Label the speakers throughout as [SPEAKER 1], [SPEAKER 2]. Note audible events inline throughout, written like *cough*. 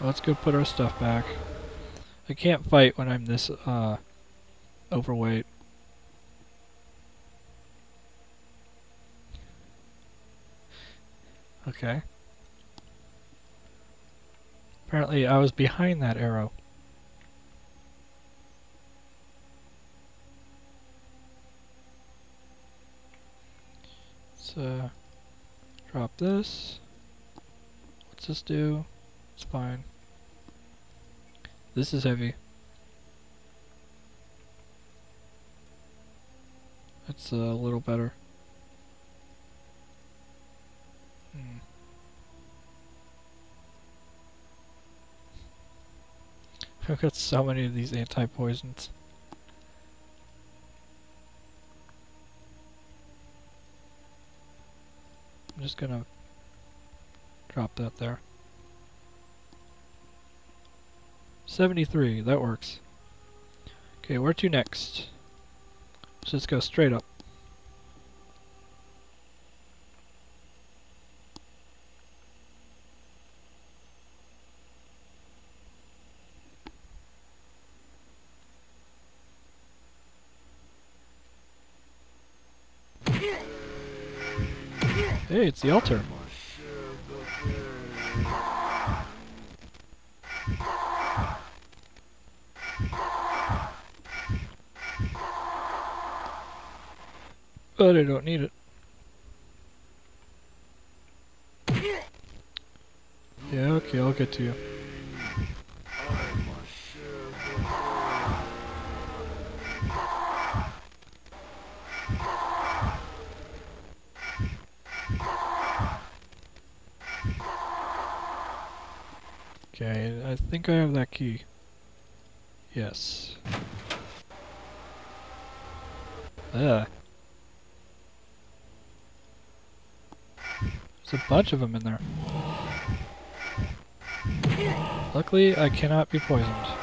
[SPEAKER 1] Let's go put our stuff back. I can't fight when I'm this uh, overweight. Okay. Apparently I was behind that arrow. Uh, drop this. What's this do? It's fine. This is heavy. That's a little better. Hmm. *laughs* I've got so many of these anti-poisons. I'm just gonna drop that there. 73, that works. Okay, where to next? Let's just go straight up. Hey, it's the altar. But I don't need it. Yeah, okay, I'll get to you. Okay, I think I have that key. Yes. Ugh. There's a bunch of them in there. Luckily, I cannot be poisoned.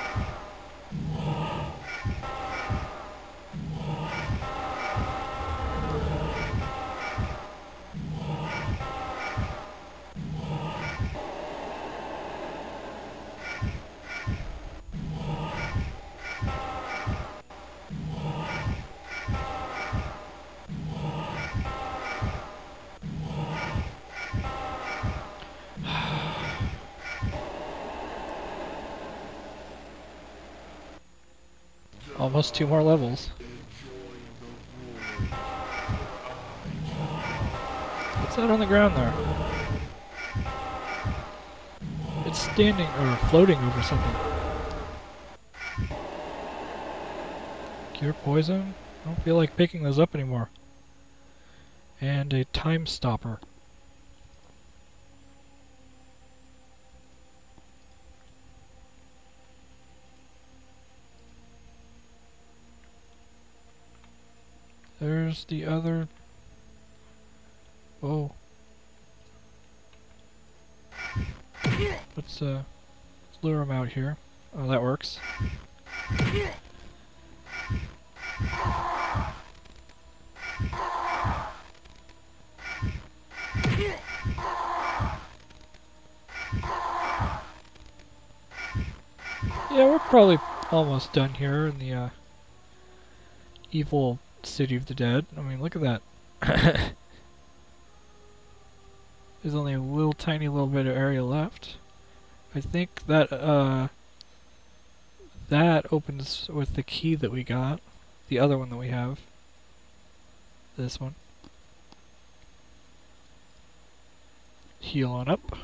[SPEAKER 1] Almost two more levels. What's that on the ground there? It's standing or floating over something. Cure poison? I don't feel like picking those up anymore. And a time stopper. There's the other. Whoa. Let's uh let's lure him out here. Oh, that works. Yeah, we're probably almost done here in the uh, evil City of the Dead. I mean, look at that. *coughs* There's only a little tiny little bit of area left. I think that uh, that opens with the key that we got. The other one that we have. This one. Heal on up.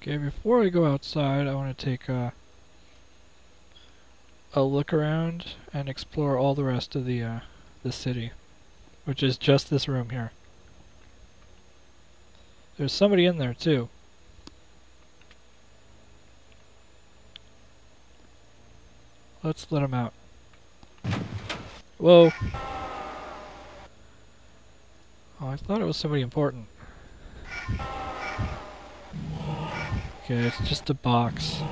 [SPEAKER 1] Okay, before I go outside, I want to take a, a look around and explore all the rest of the uh, the city, which is just this room here. There's somebody in there too. Let's let him out. Whoa. Oh, I thought it was somebody important. Okay, it's just a box.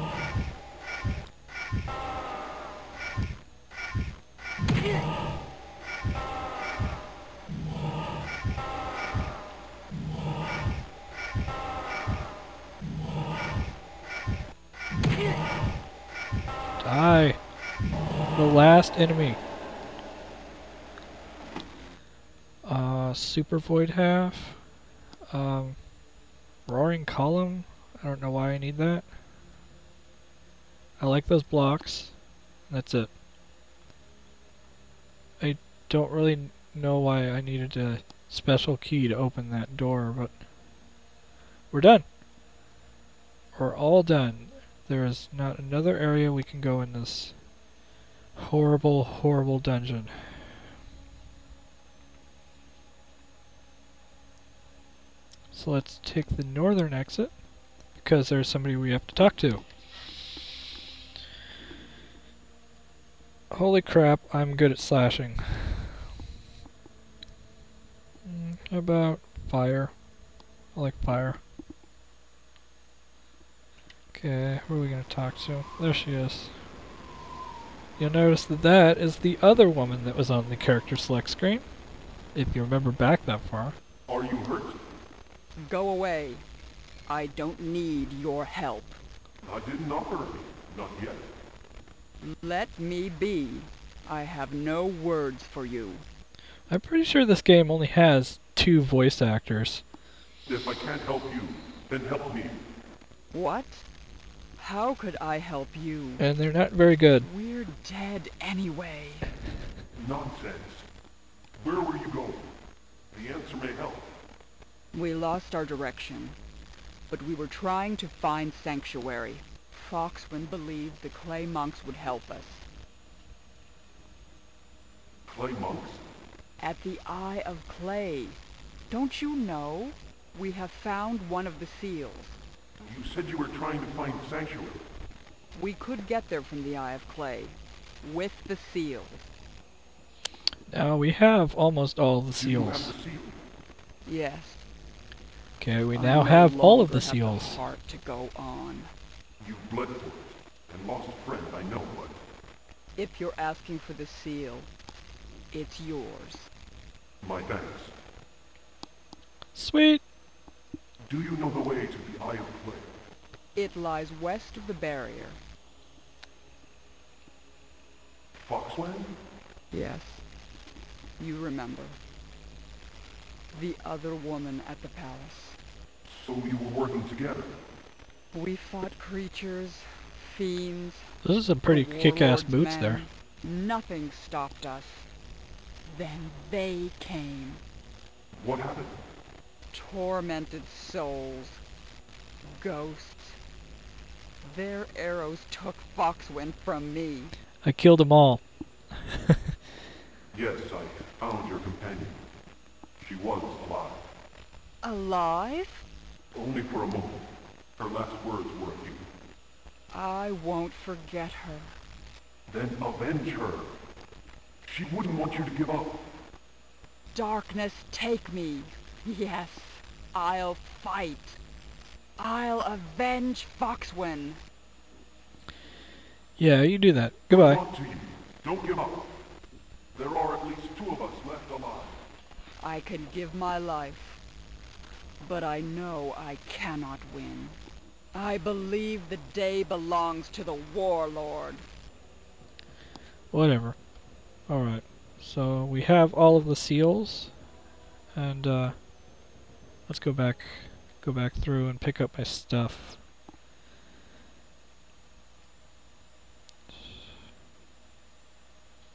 [SPEAKER 1] Die! The last enemy. Uh, Super Void Half. Um, Roaring Column. I don't know why I need that. I like those blocks. That's it. I don't really know why I needed a special key to open that door, but we're done. We're all done. There is not another area we can go in this horrible, horrible dungeon. So let's take the northern exit, because there's somebody we have to talk to. Holy crap, I'm good at slashing. Mm, how about fire? I like fire. Okay, who are we going to talk to? There she is. You'll notice that that is the other woman that was on the character select screen. If you remember back that far.
[SPEAKER 2] Are you hurt?
[SPEAKER 3] Go away. I don't need your help.
[SPEAKER 2] I didn't offer any. Not yet.
[SPEAKER 3] Let me be. I have no words for you.
[SPEAKER 1] I'm pretty sure this game only has two voice actors.
[SPEAKER 2] If I can't help you, then help me.
[SPEAKER 3] What? How could I help you?
[SPEAKER 1] And they're not very good.
[SPEAKER 3] We're dead anyway. *laughs*
[SPEAKER 2] Nonsense. Where were you going? The answer may help.
[SPEAKER 3] We lost our direction, but we were trying to find sanctuary. Foxwind believed the clay monks would help us.
[SPEAKER 2] Clay monks?
[SPEAKER 3] At the Eye of Clay. Don't you know? We have found one of the seals.
[SPEAKER 2] You said you were trying to find sanctuary.
[SPEAKER 3] We could get there from the Eye of Clay. With the seals.
[SPEAKER 1] Now we have almost all the
[SPEAKER 2] Do you have
[SPEAKER 1] seals.
[SPEAKER 2] the seal?
[SPEAKER 3] Yes.
[SPEAKER 1] Okay, we now
[SPEAKER 3] no
[SPEAKER 1] have all of
[SPEAKER 3] longer
[SPEAKER 1] the
[SPEAKER 3] have
[SPEAKER 1] seals.
[SPEAKER 3] heart to go on.
[SPEAKER 2] You bled for it. And lost a friend, I know, but
[SPEAKER 3] If you're asking for the seal, it's yours.
[SPEAKER 2] my thanks.
[SPEAKER 1] Sweet!
[SPEAKER 2] Do you know the way to the Eye of Clay?
[SPEAKER 3] It lies west of the barrier.
[SPEAKER 2] Foxwind?
[SPEAKER 3] Yes. You remember. The other woman at the palace.
[SPEAKER 2] So you were working together.
[SPEAKER 3] We fought creatures, fiends,
[SPEAKER 1] This is some pretty kick-ass
[SPEAKER 3] warlord's
[SPEAKER 1] boots there.
[SPEAKER 3] Nothing stopped us. Then they came.
[SPEAKER 2] What happened?
[SPEAKER 3] Tormented souls. Ghosts. Their arrows took Foxwind from me.
[SPEAKER 1] I killed them all.
[SPEAKER 2] Yes, I found your companion. She was alive.
[SPEAKER 3] Alive?
[SPEAKER 2] Only for a moment. Her last words were a few.
[SPEAKER 3] I won't forget her.
[SPEAKER 2] Then avenge her. She wouldn't want you to give up.
[SPEAKER 3] Darkness, take me. Yes, I'll fight. I'll avenge Foxwind.
[SPEAKER 1] Yeah, you do that. Goodbye.
[SPEAKER 2] On to you. Don't give up. There are at least two of us left alive.
[SPEAKER 3] I can give my life, but I know I cannot win. I believe the day belongs to the warlord.
[SPEAKER 1] Whatever. Alright. So we have all of the seals. And uh let's go back go back through and pick up my stuff.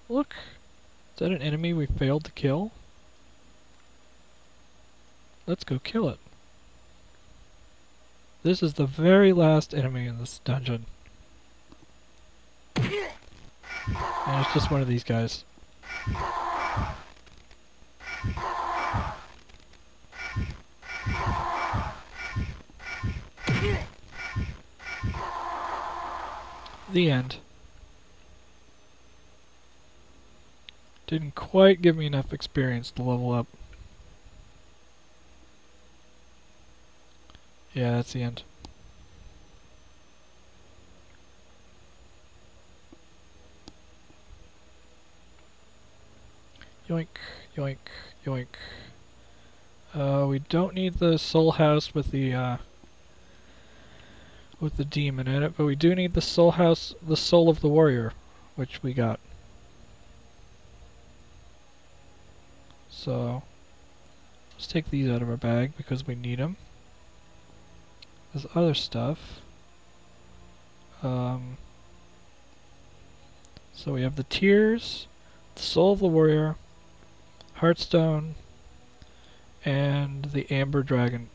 [SPEAKER 1] Look. Is that an enemy we failed to kill? Let's go kill it. This is the very last enemy in this dungeon. And it's just one of these guys. The end. Didn't quite give me enough experience to level up. Yeah, that's the end. Yoink, yoink, yoink. Uh, we don't need the soul house with the, uh, with the demon in it, but we do need the soul house, the soul of the warrior, which we got. So, let's take these out of our bag because we need them. This other stuff. Um, so we have the tears, the soul of the warrior, heartstone, and the amber dragon